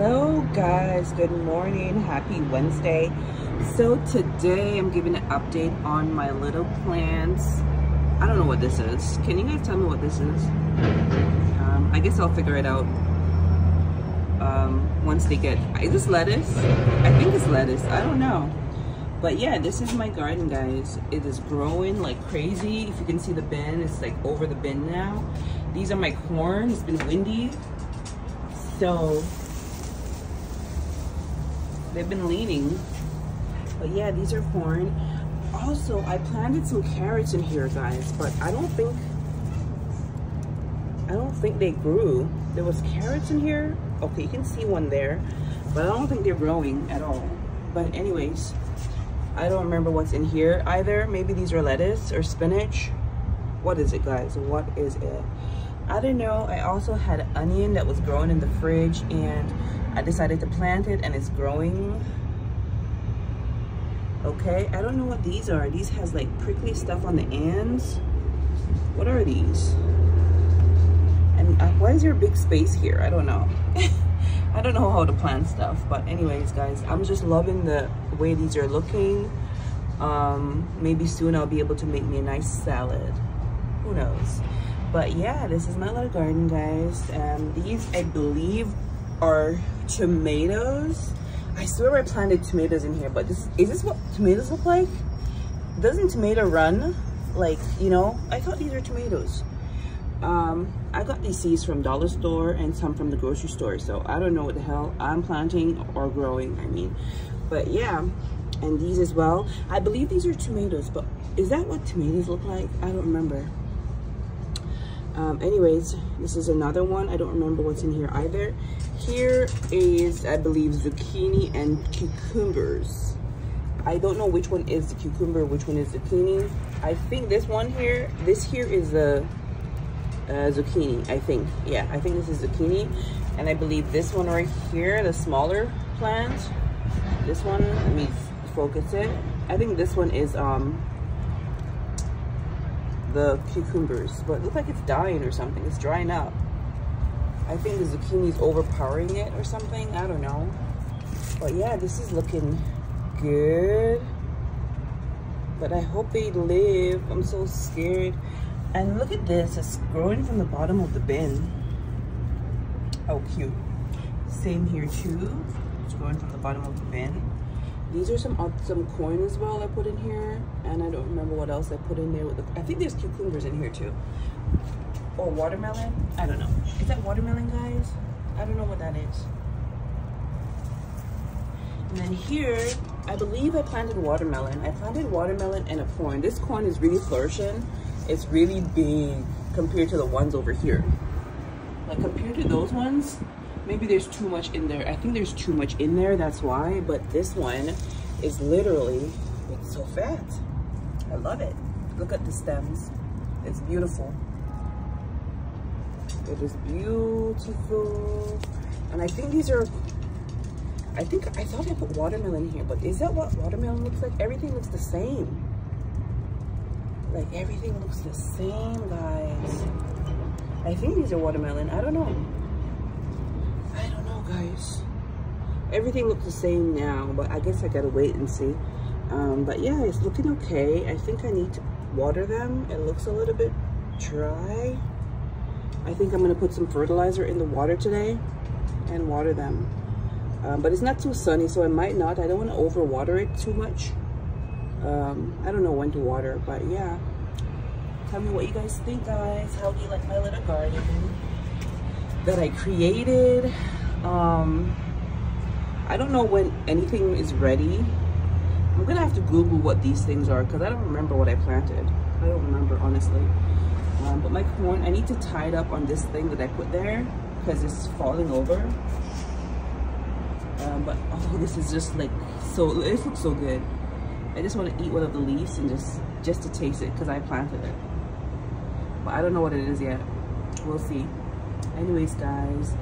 hello guys. Good morning. Happy wednesday. So today i'm giving an update on my little plants. I don't know what this is. Can you guys tell me what this is? Um, i guess i'll figure it out um, once they get is this lettuce? I think it's lettuce. I don't know. But yeah this is my garden guys. It is growing like crazy. If you can see the bin it's like over the bin now. These are my corn it's been windy. So they've been leaning. But yeah these are corn. Also i planted some carrots in here guys but i don't think i don't think they grew. There was carrots in here. Okay you can see one there but i don't think they're growing at all. But anyways i don't remember what's in here either. Maybe these are lettuce or spinach. What is it guys? What is it? I don't know. I also had onion that was growing in the fridge and I decided to plant it and it's growing. Okay, I don't know what these are. These has like prickly stuff on the ends. What are these? And uh, why is there a big space here? I don't know. I don't know how to plant stuff. But anyways, guys, I'm just loving the way these are looking. Um, maybe soon I'll be able to make me a nice salad. Who knows? But yeah, this is my little garden, guys. And these, I believe, are tomatoes. I swear I planted tomatoes in here, but this is this what tomatoes look like? Doesn't tomato run? Like, you know, I thought these were tomatoes. Um, I got these seeds from dollar store and some from the grocery store. So I don't know what the hell I'm planting or growing, I mean. But yeah, and these as well. I believe these are tomatoes, but is that what tomatoes look like? I don't remember. Um, anyways, this is another one. I don't remember what's in here either. Here is, I believe, zucchini and cucumbers. I don't know which one is the cucumber, which one is zucchini. I think this one here, this here is the uh, zucchini, I think. Yeah, I think this is zucchini. And I believe this one right here, the smaller plant, this one, let me focus it. I think this one is um the cucumbers, but it looks like it's dying or something. It's drying up. I think the zucchini is overpowering it or something. I don't know. But yeah, this is looking good. But I hope they live. I'm so scared. And look at this. It's growing from the bottom of the bin. Oh, cute. Same here too. It's growing from the bottom of the bin. These are some uh, some corn as well I put in here. And I don't remember what else I put in there. With the, I think there's cucumbers in here too. Or watermelon. I don't know. Is that watermelon, guys? I don't know what that is. And then here, I believe I planted watermelon. I planted watermelon and a corn. This corn is really flourishing. It's really big compared to the ones over here. Like compared to those ones, maybe there's too much in there. I think there's too much in there, that's why. But this one is literally, it's so fat. I love it. Look at the stems. It's beautiful. It is beautiful. And I think these are, I think, I thought I put watermelon here, but is that what watermelon looks like? Everything looks the same. Like everything looks the same, guys. I think these are watermelon. I don't know I don't know, guys everything looks the same now but i guess i gotta wait and see um, but yeah it's looking okay. I think i need to water them. It looks a little bit dry. I think i'm gonna put some fertilizer in the water today and water them. Um, but it's not too sunny so i might not. I don't want to over water it too much. Um, i don't know when to water but yeah. Tell me what you guys think guys. How do you like my little garden that i created? Um i don't know when anything is ready i'm gonna have to google what these things are because i don't remember what i planted. I don't remember honestly. Um, but my corn i need to tie it up on this thing that i put there because it's falling over. Um, but oh this is just like so this looks so good. I just want to eat one of the leaves and just just to taste it because i planted it. But i don't know what it is yet. We'll see. Anyways guys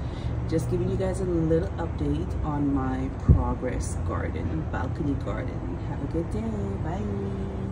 just giving you guys a little update on my progress garden balcony garden. Have a good day. Bye